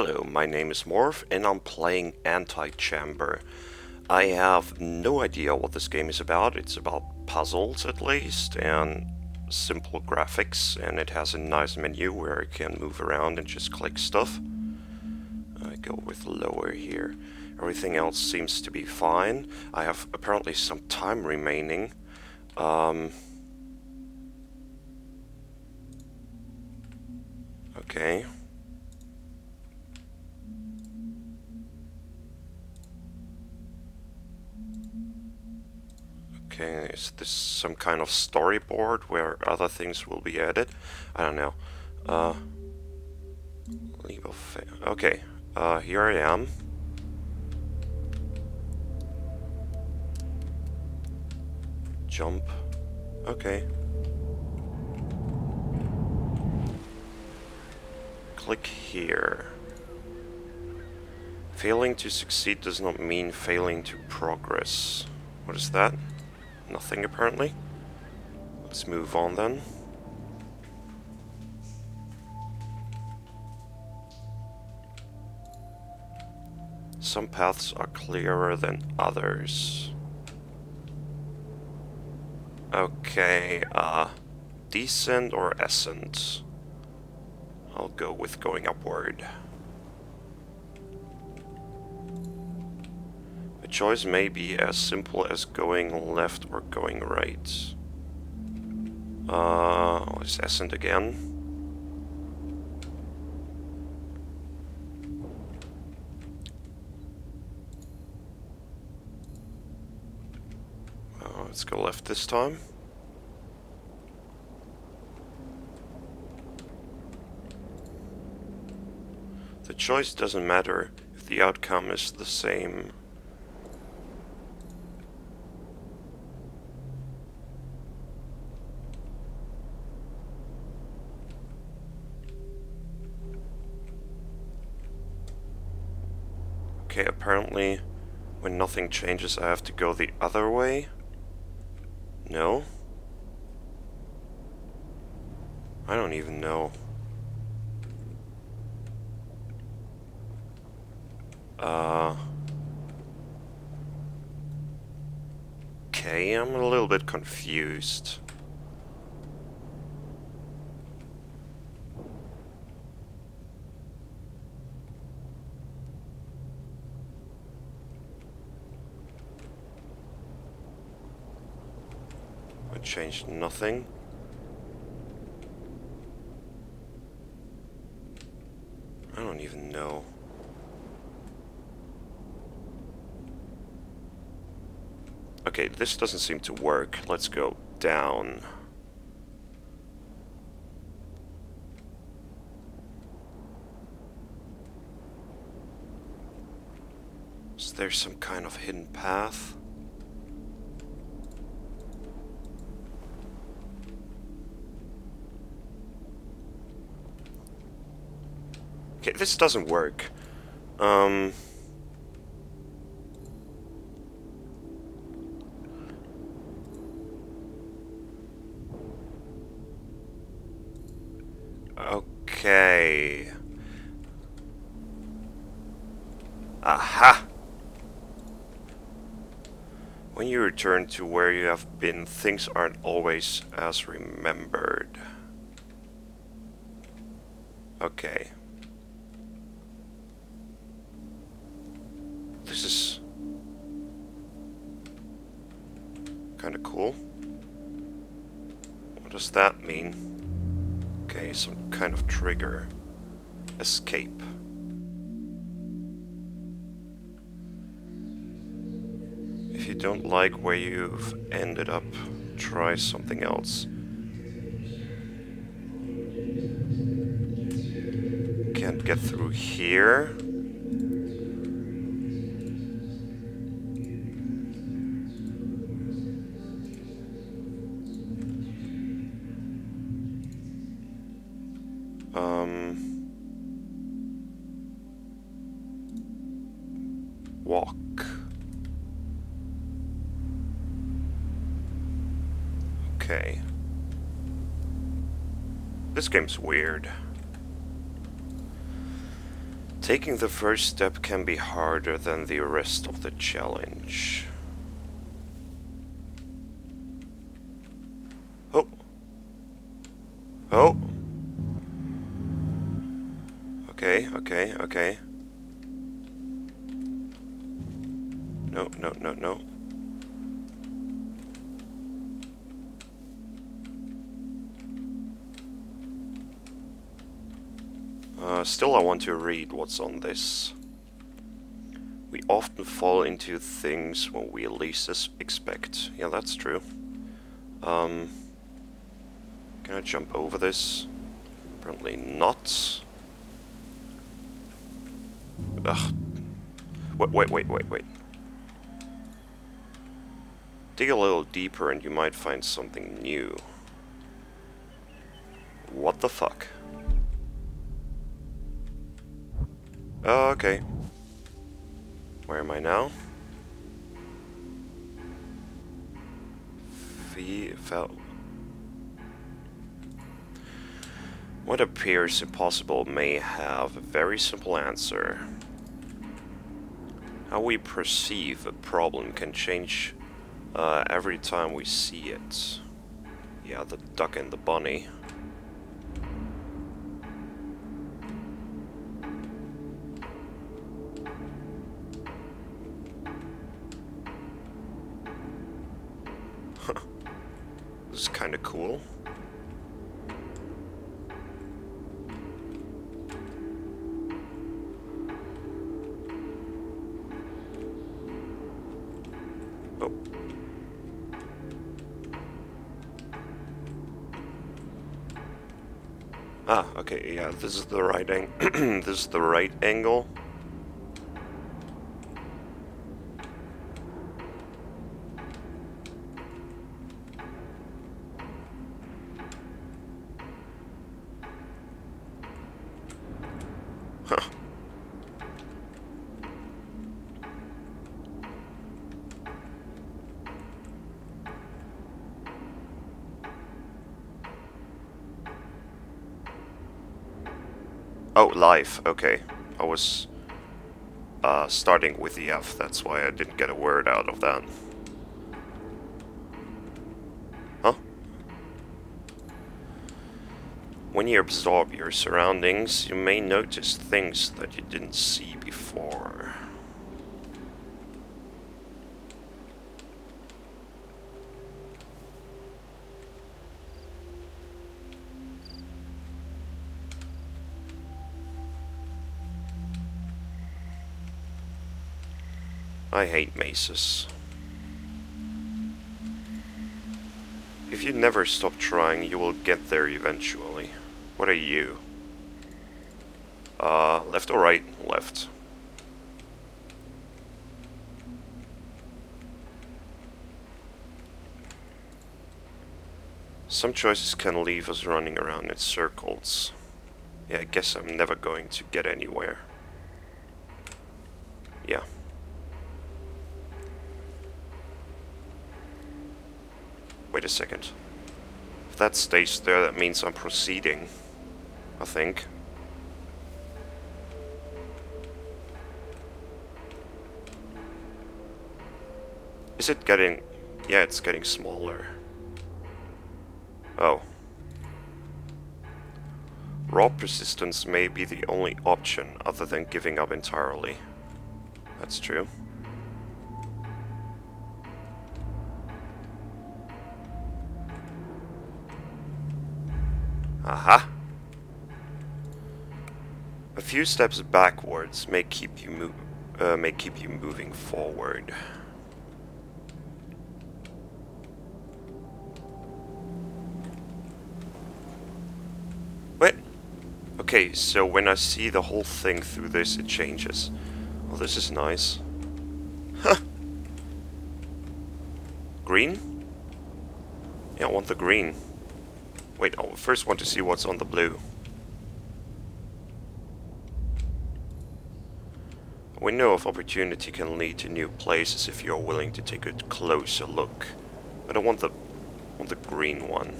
Hello, my name is Morph and I'm playing Antichamber. I have no idea what this game is about. It's about puzzles at least and simple graphics and it has a nice menu where I can move around and just click stuff. I go with lower here. Everything else seems to be fine. I have apparently some time remaining. Um, okay. Okay, is this some kind of storyboard where other things will be added? I don't know. Uh, of okay, uh, here I am. Jump. Okay. Click here. Failing to succeed does not mean failing to progress. What is that? Nothing apparently. Let's move on then. Some paths are clearer than others. Okay, uh, descent or ascent? I'll go with going upward. The choice may be as simple as going left or going right. Uh, let's ascend again. Uh, let's go left this time. The choice doesn't matter if the outcome is the same. Okay, apparently when nothing changes I have to go the other way. No? I don't even know. Uh... Okay, I'm a little bit confused. I changed nothing. I don't even know. Okay, this doesn't seem to work. Let's go down. Is there some kind of hidden path? Okay, this doesn't work. Um... Okay. Aha! When you return to where you have been, things aren't always as remembered. Okay. That mean? Okay, some kind of trigger. Escape. If you don't like where you've ended up, try something else. Can't get through here. This game's weird. Taking the first step can be harder than the rest of the challenge. Oh. Oh. Okay, okay, okay. Want to read what's on this. We often fall into things when we least expect. Yeah, that's true. Um, can I jump over this? Apparently not. Ugh. Wait, wait, wait, wait, wait. Dig a little deeper and you might find something new. What the fuck? Okay. Where am I now? Fee fell. What appears impossible may have a very simple answer. How we perceive a problem can change uh, every time we see it. Yeah, the duck and the bunny. This is the right ang this is the right angle. Life. Okay. I was uh, starting with the F. That's why I didn't get a word out of that. Huh? When you absorb your surroundings, you may notice things that you didn't see before. I hate mazes. If you never stop trying, you will get there eventually. What are you? Uh, left or right? Left. Some choices can leave us running around in circles. Yeah, I guess I'm never going to get anywhere. Yeah. Wait a second. If that stays there, that means I'm proceeding. I think. Is it getting... Yeah, it's getting smaller. Oh. Raw persistence may be the only option other than giving up entirely. That's true. Aha! A few steps backwards may keep you move, uh, may keep you moving forward. What? Okay, so when I see the whole thing through this, it changes. Oh, this is nice. Huh. Green? Yeah, I want the green. Wait, I first want to see what's on the blue. We know of opportunity can lead to new places if you're willing to take a closer look. But I want the want the green one.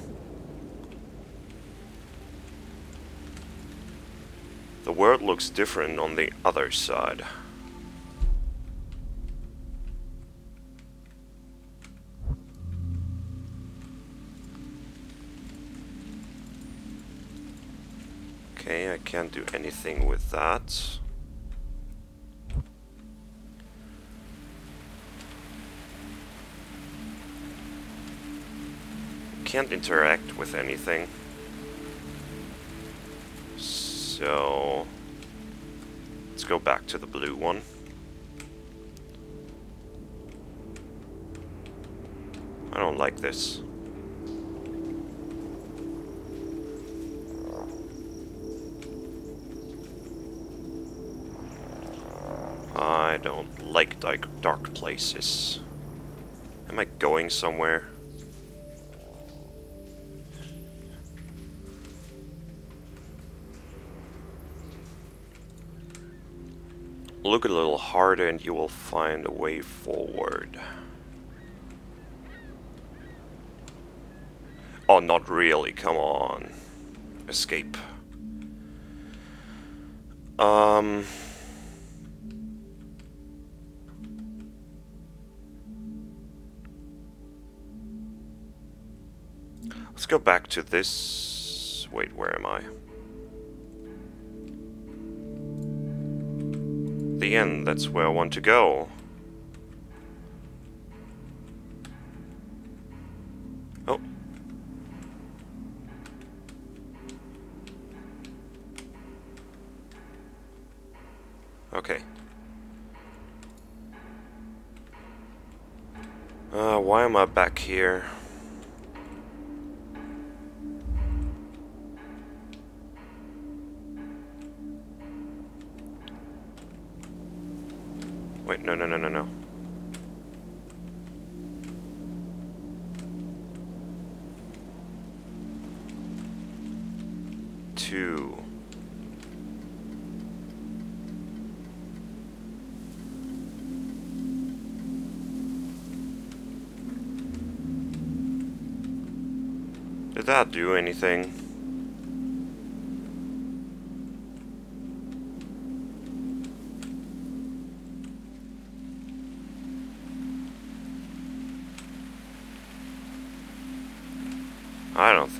The world looks different on the other side. Can't do anything with that. Can't interact with anything. So... Let's go back to the blue one. I don't like this. Like dark, dark places. Am I going somewhere? Look a little harder and you will find a way forward. Oh, not really, come on. Escape. Um... go back to this... Wait, where am I? The end, that's where I want to go. Oh. Okay. Uh, why am I back here? Wait, no, no, no, no, no. Two. Did that do anything?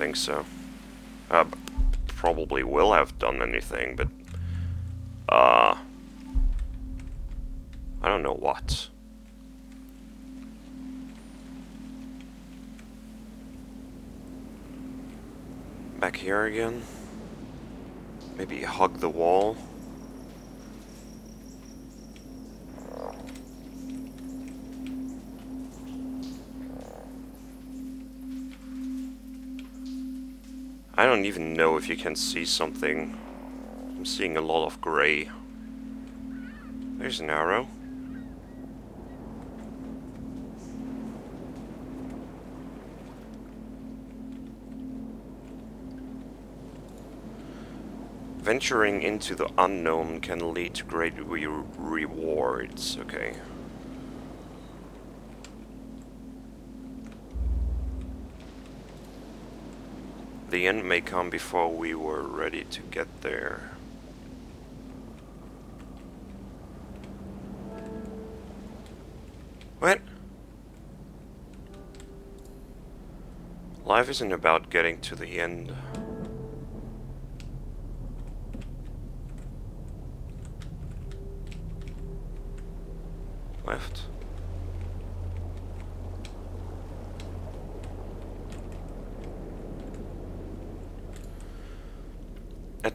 Think so. Uh, probably will have done anything, but... Uh... I don't know what. Back here again? Maybe hug the wall? Don't even know if you can see something. I'm seeing a lot of grey. There's an arrow. Venturing into the unknown can lead to great re rewards. Okay. The end may come before we were ready to get there. What? Life isn't about getting to the end. Left.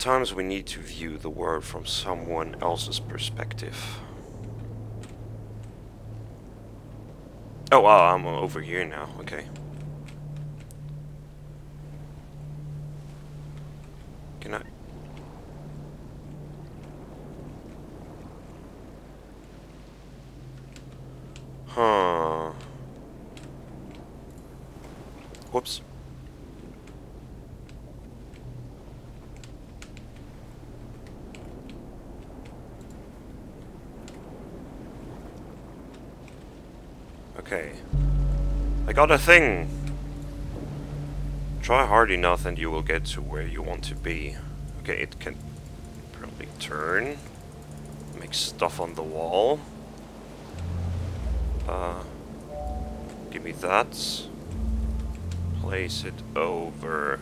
At times we need to view the world from someone else's perspective. Oh, wow, I'm over here now, okay. Can I... Huh... Whoops. Okay. I got a thing! Try hard enough and you will get to where you want to be. Okay, it can probably turn. Make stuff on the wall. Uh, give me that. Place it over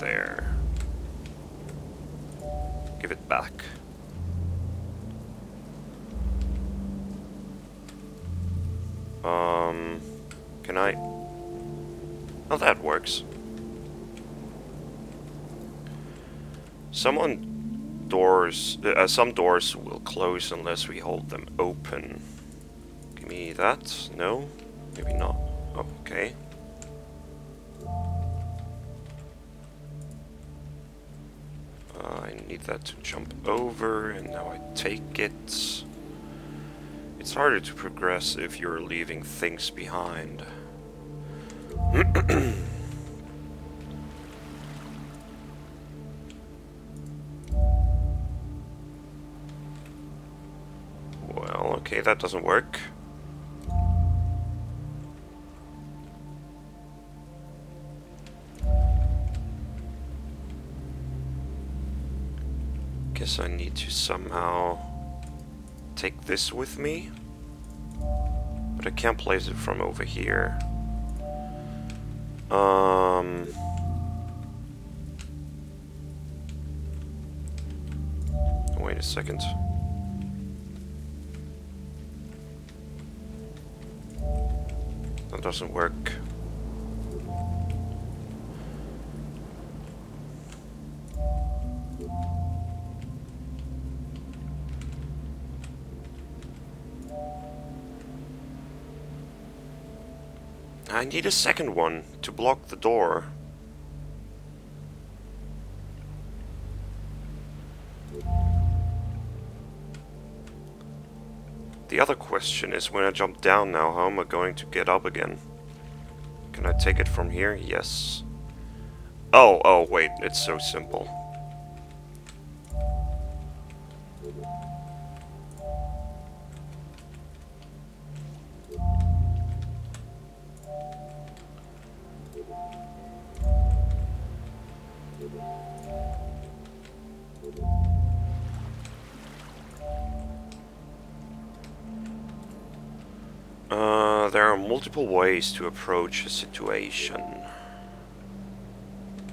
there. Give it back. Um, can I? Oh, that works. Someone doors, uh, some doors will close unless we hold them open. Give me that. No, maybe not. Okay. Uh, I need that to jump over, and now I take it. It's harder to progress if you're leaving things behind. well, okay, that doesn't work. Guess I need to somehow take this with me. But I can't place it from over here. Um... Wait a second. That doesn't work. I need a second one to block the door. The other question is when I jump down now, how am I going to get up again? Can I take it from here? Yes. Oh, oh, wait, it's so simple. Multiple ways to approach a situation.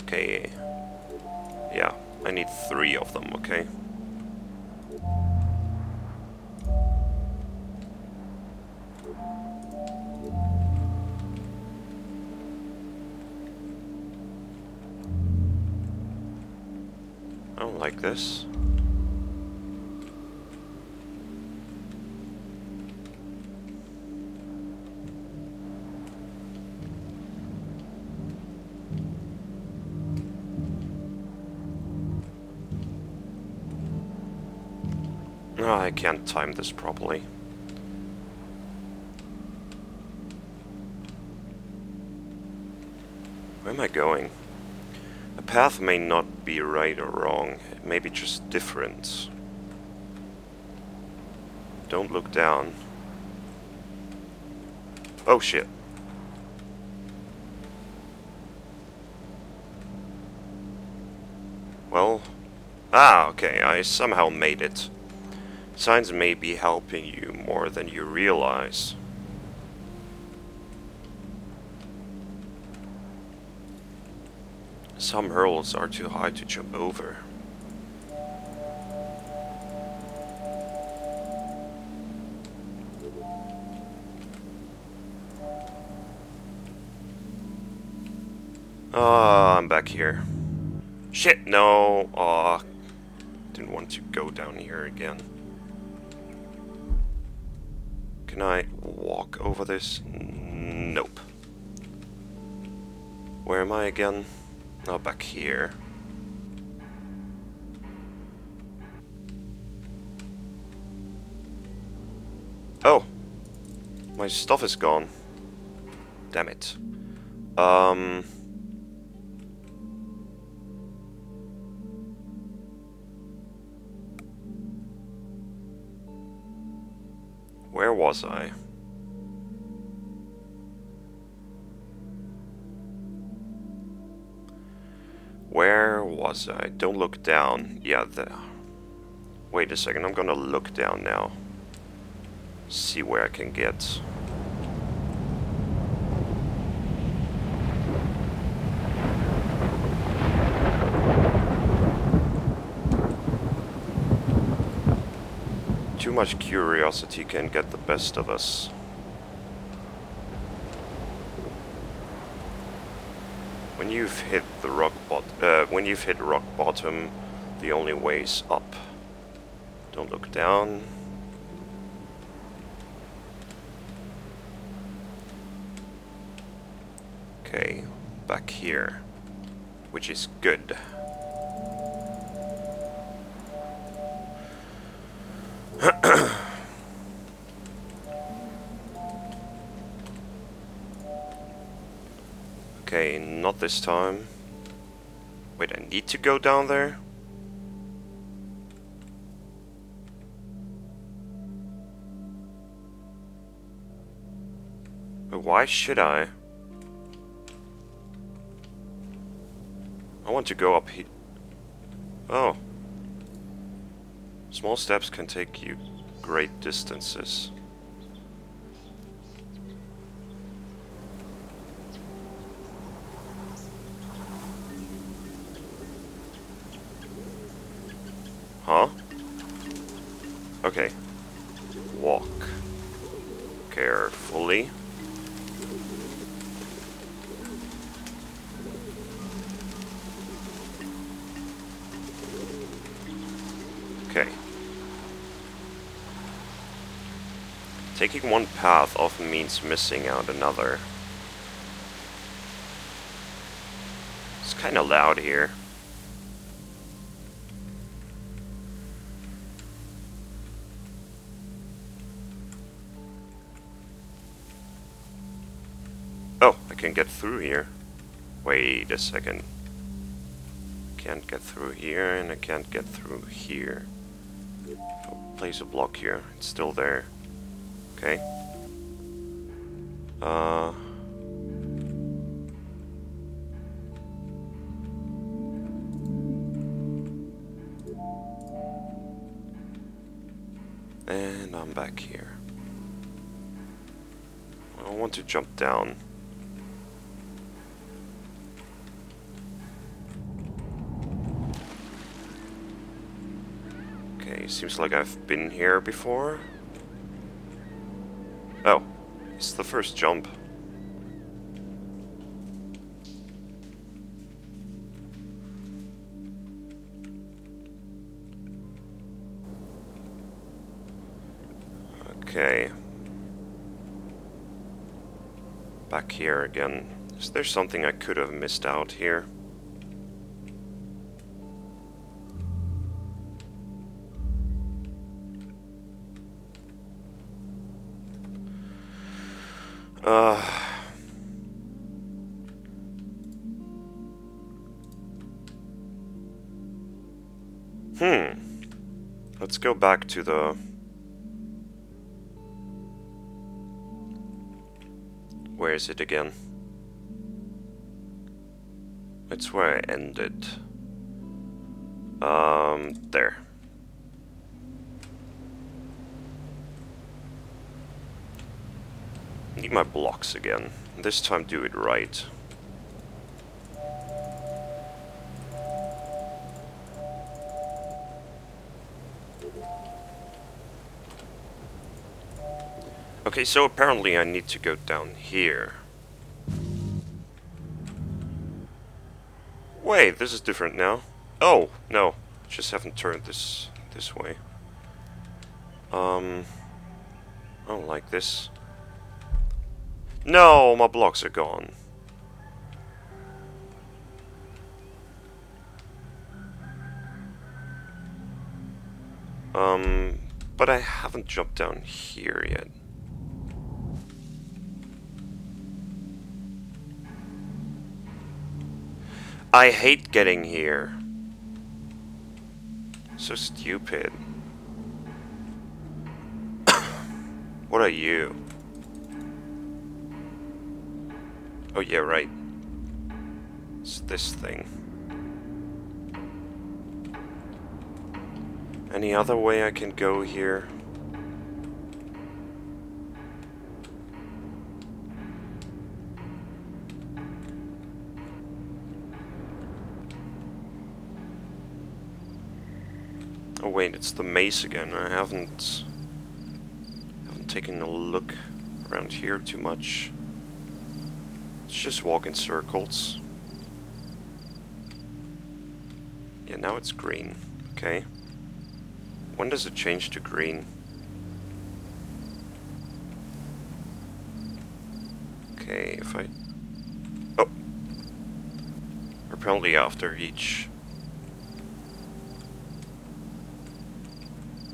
Okay. Yeah, I need three of them, okay? Oh, I can't time this properly. Where am I going? A path may not be right or wrong, it may be just different. Don't look down. Oh shit. Well, ah, okay, I somehow made it. Signs may be helping you more than you realize. Some hurdles are too high to jump over. Ah, I'm back here. Shit, no. Aw. Didn't want to go down here again. Can I walk over this? Nope. Where am I again? Oh, back here. Oh! My stuff is gone. Damn it. Um... was I? Where was I? Don't look down. Yeah, the... Wait a second, I'm gonna look down now. See where I can get. Too much curiosity can get the best of us. When you've hit the rock bot uh, when you've hit rock bottom, the only way's up. Don't look down. Okay, back here, which is good. This time. Wait, I need to go down there? But why should I? I want to go up here. Oh. Small steps can take you great distances. Okay. Walk. Carefully. Okay. Taking one path often means missing out another. It's kinda loud here. Can get through here. Wait a second. Can't get through here, and I can't get through here. I'll place a block here. It's still there. Okay. Uh... And I'm back here. I want to jump down. Okay, seems like I've been here before. Oh, it's the first jump. Okay. Back here again. Is there something I could have missed out here? Back to the... Where is it again? It's where I ended. Um, there. Need my blocks again. This time do it right. Okay, so apparently I need to go down here. Wait, this is different now. Oh, no. Just haven't turned this this way. Um, I don't like this. No, my blocks are gone. Um, but I haven't jumped down here yet. I hate getting here. So stupid. what are you? Oh yeah, right. It's this thing. Any other way I can go here? The maze again. I haven't haven't taken a look around here too much. Let's just walk in circles. Yeah, now it's green. Okay. When does it change to green? Okay, if I... Oh! Apparently after each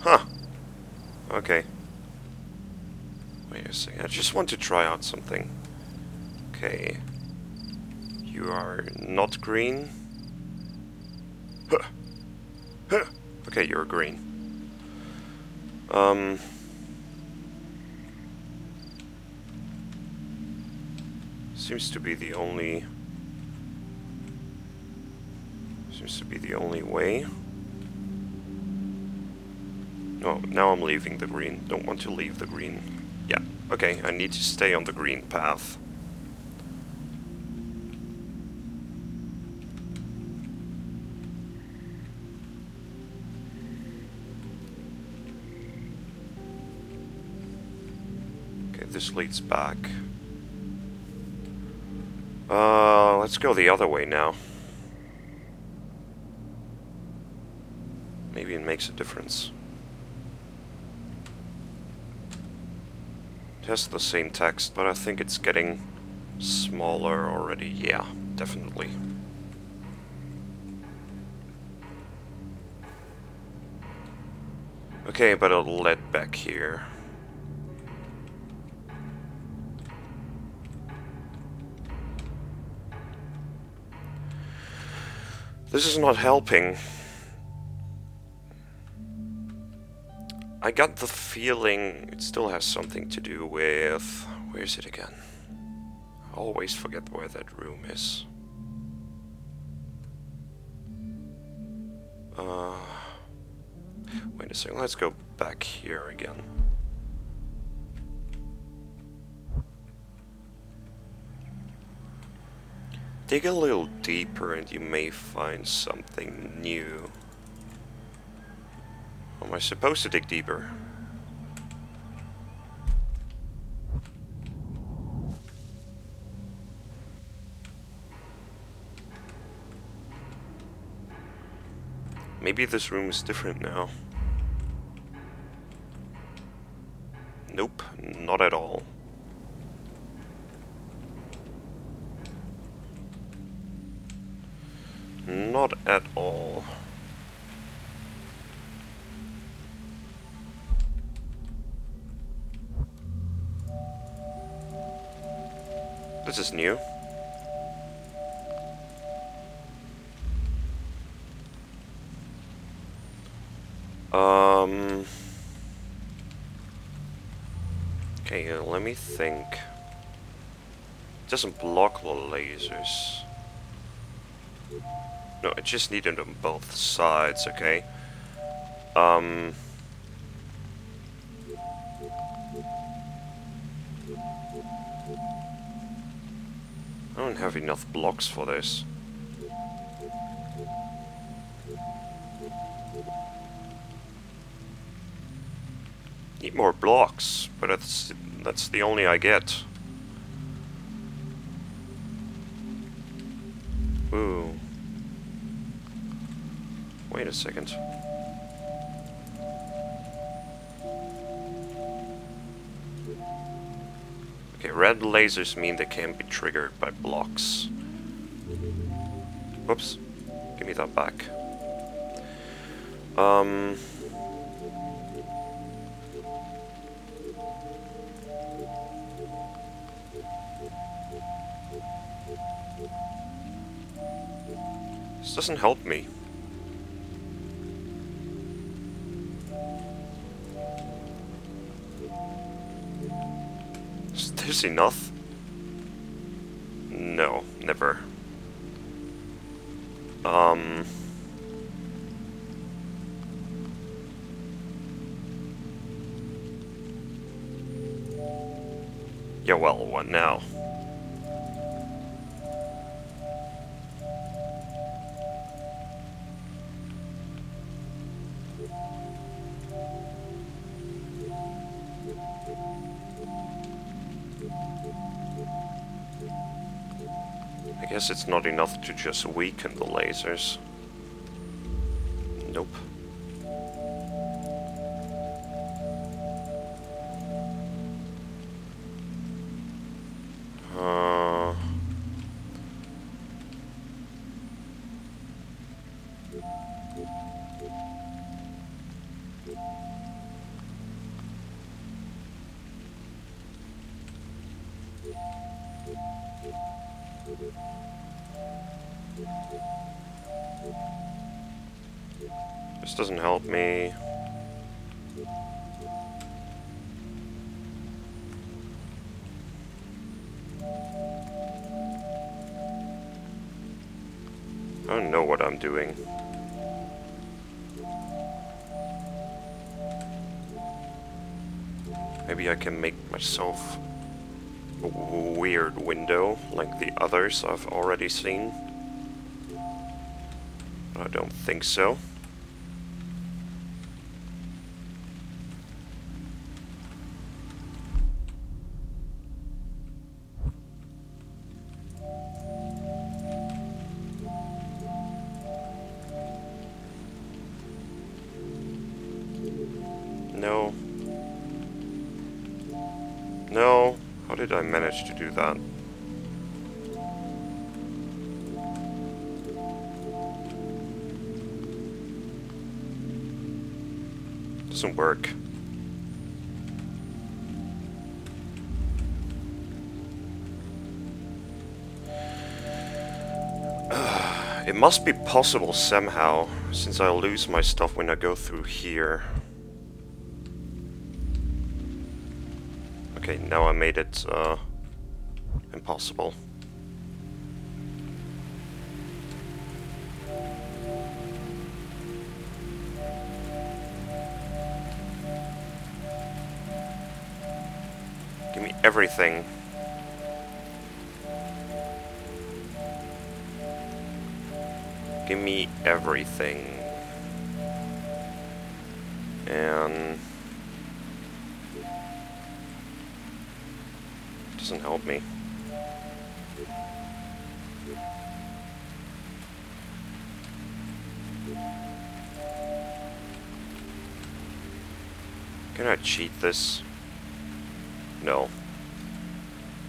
Huh. Okay. Wait a second. I just want to try out something. Okay. You are not green. Huh. Huh. Okay, you're green. Um... Seems to be the only... Seems to be the only way. Oh, now I'm leaving the green. Don't want to leave the green. Yeah, okay, I need to stay on the green path. Okay, this leads back. Uh, let's go the other way now. Maybe it makes a difference. It has the same text, but I think it's getting smaller already. Yeah, definitely. Okay, but it'll let back here. This is not helping. I got the feeling it still has something to do with... Where is it again? I always forget where that room is. Uh, wait a second, let's go back here again. Dig a little deeper and you may find something new. Am I supposed to dig deeper? Maybe this room is different now. Nope, not at all. Not at all. This is new. Um... Okay, uh, let me think. It doesn't block the lasers. No, I just need it on both sides, okay? Um... I don't have enough blocks for this. Need more blocks, but that's that's the only I get. Ooh. Wait a second. Okay, red lasers mean they can't be triggered by blocks. Whoops. Give me that back. Um... This doesn't help me. just enough? No, never. Um... Yeah, well, what now? Guess it's not enough to just weaken the lasers. I've already seen. I don't think so. No. No. How did I manage to do that? Doesn't work. It must be possible somehow, since I lose my stuff when I go through here. Okay, now I made it uh, impossible. Everything. Give me everything. And... Doesn't help me. Can I cheat this? No.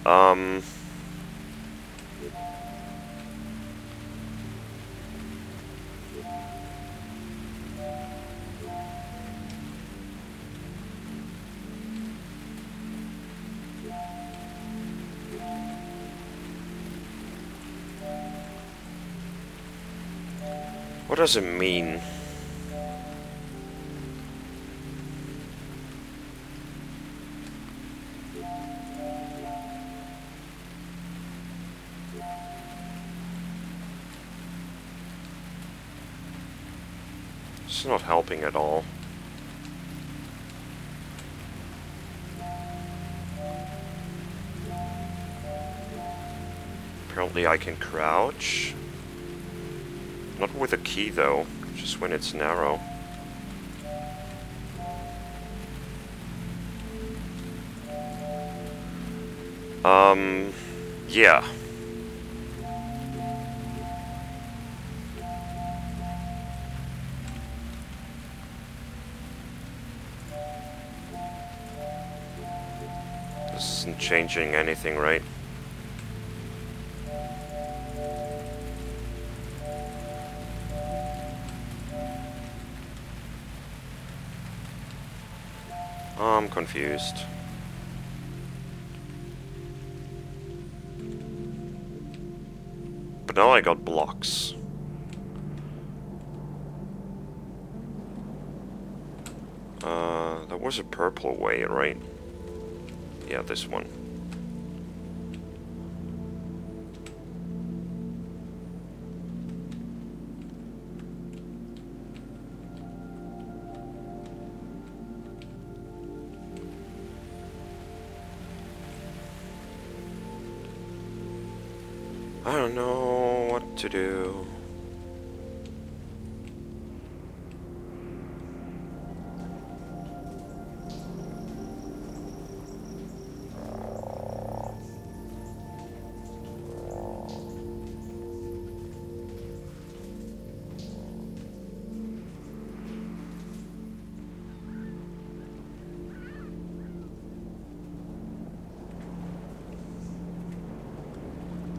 Um... What does it mean? Not helping at all. Apparently I can crouch. Not with a key though, just when it's narrow. Um, yeah. Changing anything, right? I'm confused. But now I got blocks. Uh, that was a purple way, right? Yeah, this one. To do.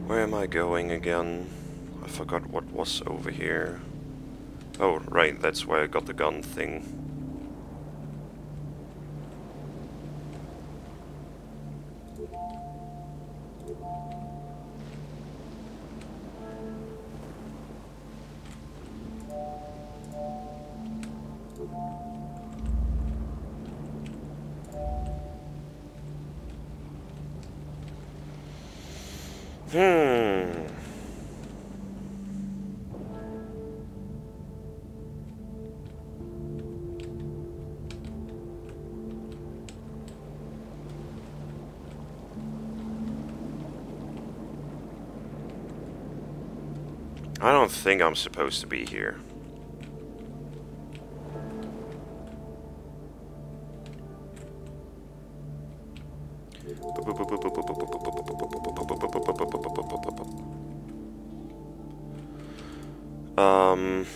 Where am I going again? I forgot what was over here. Oh, right, that's where I got the gun thing. Hmm. Don't think I'm supposed to be here. Um...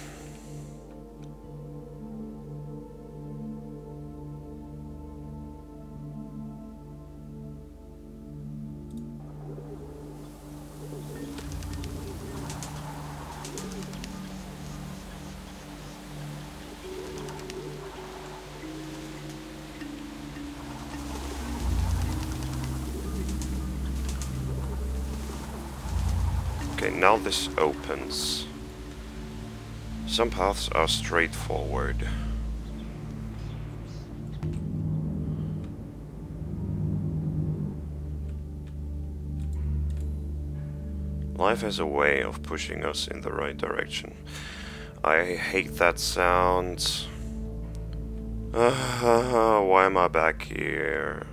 Opens. Some paths are straightforward. Life has a way of pushing us in the right direction. I hate that sound. Uh, why am I back here?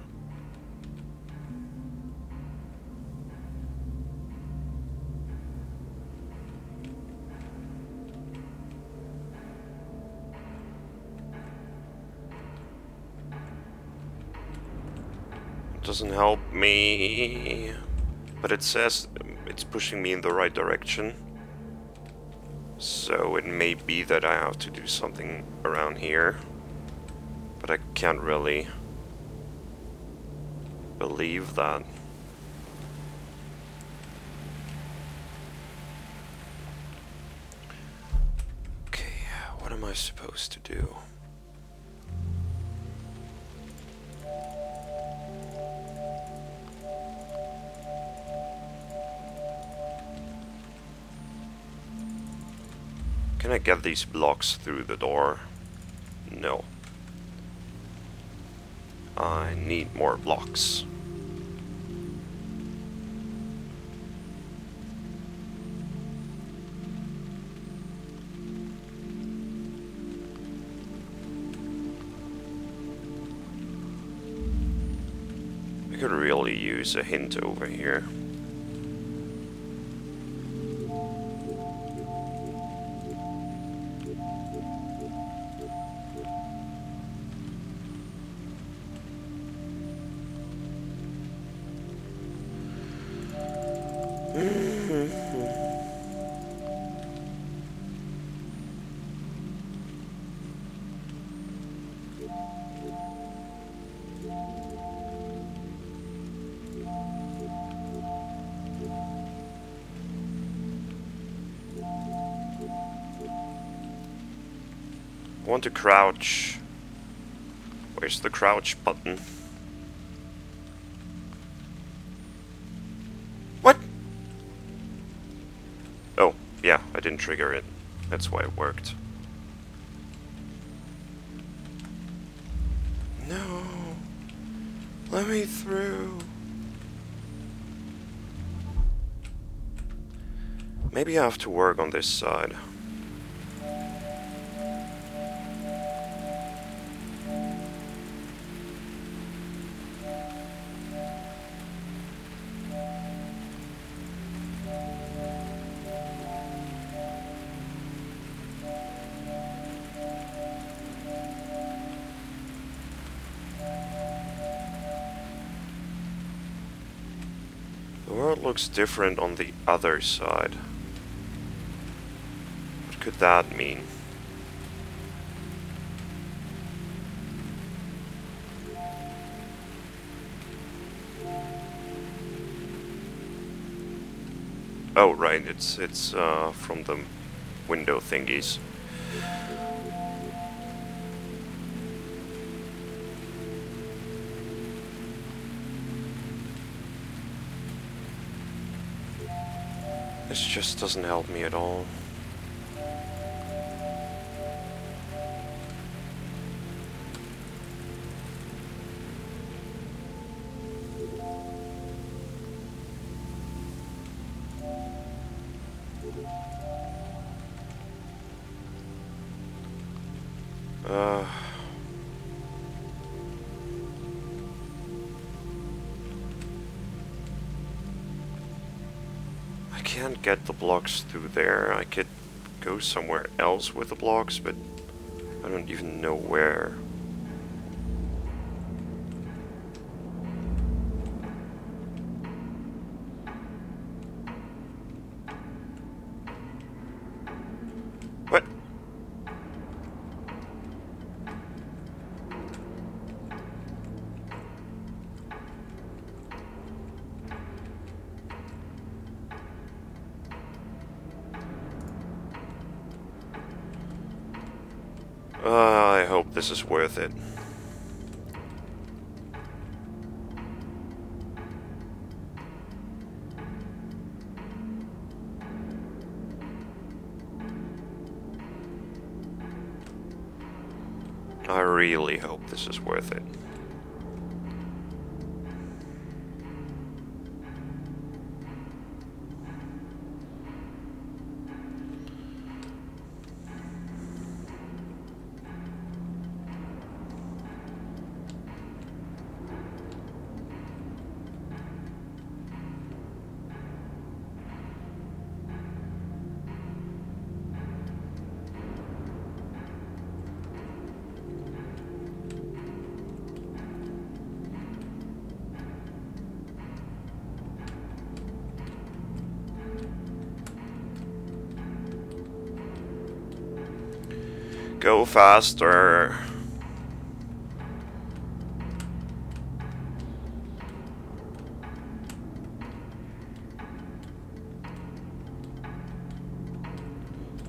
Doesn't help me. But it says it's pushing me in the right direction. So it may be that I have to do something around here. But I can't really believe that. Okay, what am I supposed to do? Can I get these blocks through the door? No. I need more blocks. I could really use a hint over here. Want to crouch. Where's the crouch button? Trigger it. That's why it worked. No. Let me through. Maybe I have to work on this side. Looks different on the other side. What could that mean? Oh right, it's it's uh, from the window thingies. This just doesn't help me at all. Get the blocks through there. I could go somewhere else with the blocks, but I don't even know where. What? Uh, I hope worth it. I really hope this is worth it.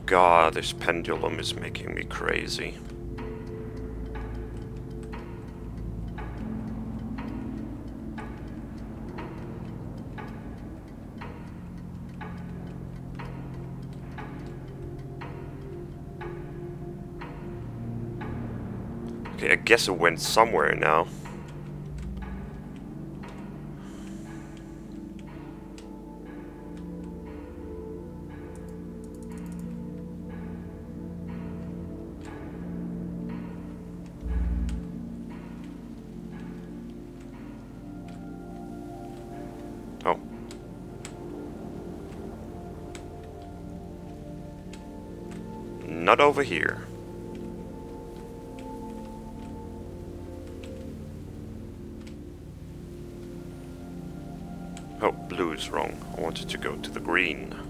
God, this pendulum is making me crazy. It went somewhere now. Oh. Not over here. Wrong. I wanted to go to the green.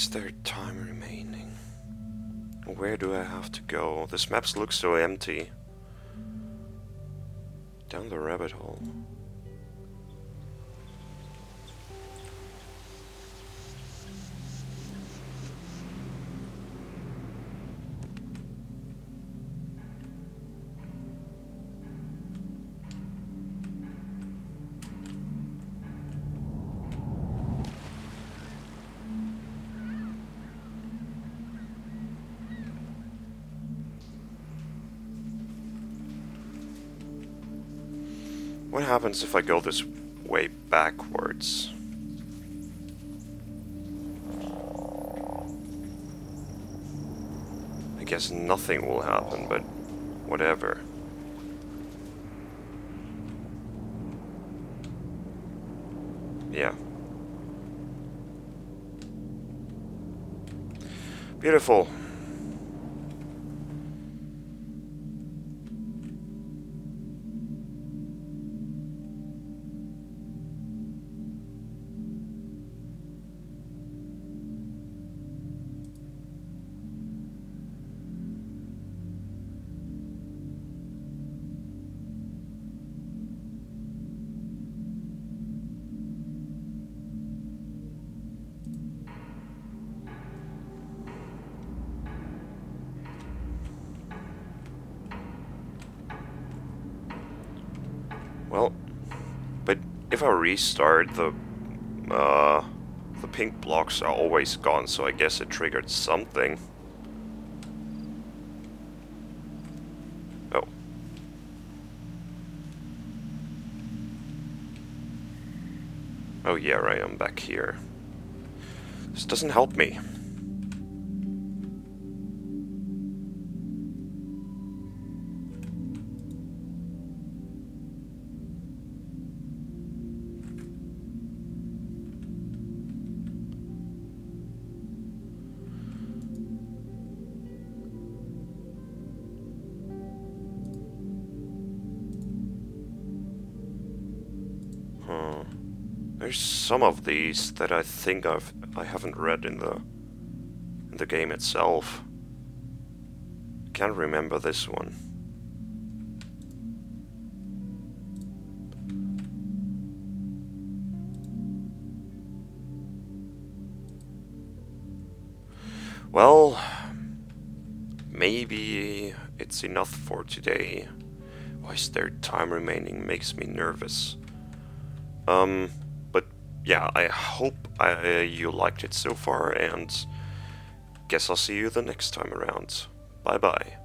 Is there time remaining? Where do I have to go? This map looks so empty. Down the rabbit hole. Happens if I go this way backwards? I guess nothing will happen, but whatever. Yeah. Beautiful. Well, but if I restart, the uh, the pink blocks are always gone, so I guess it triggered something. Oh. Oh yeah, right, I'm back here. This doesn't help me. Some of these that I think I've I haven't read in the in the game itself. Can't remember this one. Well, maybe it's enough for today. Why is there time remaining makes me nervous. Um, yeah, I hope uh, you liked it so far, and guess I'll see you the next time around. Bye bye.